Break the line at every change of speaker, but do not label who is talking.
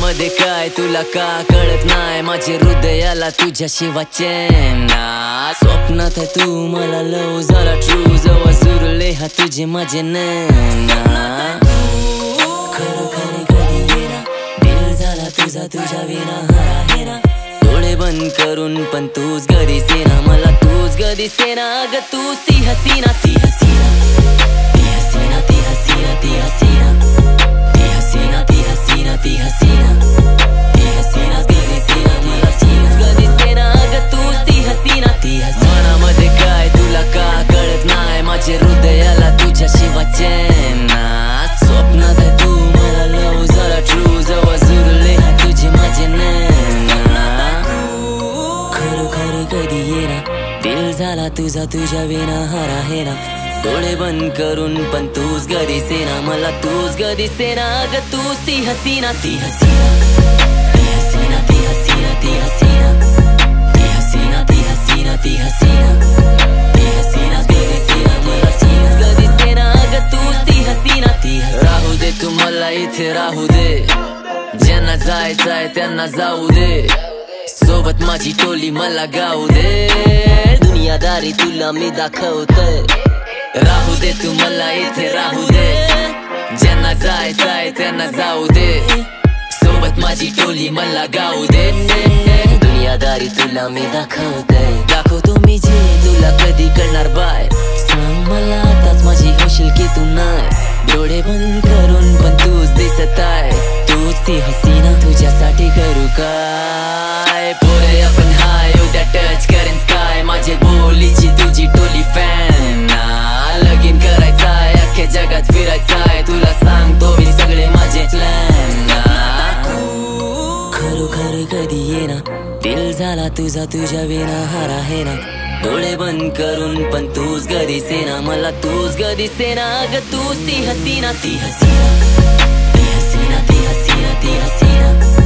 मध्ये काय तुला का कळत नाही? माझे हृदयाला तुझ्या चेना स्वप्नात तू मला लव झाला ट्रू जवळ सुरले हा तुझे माझे नैना. खरं खरे कधी येना दिल झाला तुझा तुझ्या विना हरा हेना डोळे बंद करून पण तूच गरी सेना. मला तूच गरी सेना. ग तू ती हसीना हसीना करू खरं कधी येणार? दिल झाला तुझा तुझ्या विना हरा हे ना डोळे बंद करून पण तूच गदी सेना. मला तूच गदी सेना. ग तू ती हसीना. ती हसीना इथे राहू दे. ज्यांना जायचंय त्यांना जाऊ दे. सोबत माझी टोली मला गाऊ दे. दुनियादारी तुला मी दाखवतोय राहू दे तू मला इथे राहू दे. ज्यांना जायचंय त्यांना जाऊ दे. सोबत माझी टोली मला गाऊ दे. दुनियादारी तुला मी दाखवते. तुझ्यासाठी करू काय? पोरे आपण हाय उद्या टच करेन काय माझे बोलीची तुझी टोली फॅन लगीन करायचाय अख्ख्या जगात फिरायचाय. तुला सांगतो मी सगळे माझे प्लॅन खरोखर कधी येना दिल झाला तुझा तुझ्या विना हरा हेना डोळे बंद करून पण तूच गदी सेना. मला तूच गदी सेना. ग तूच ती हसीना ती हसीना ती हसीना ती हसीना. día a.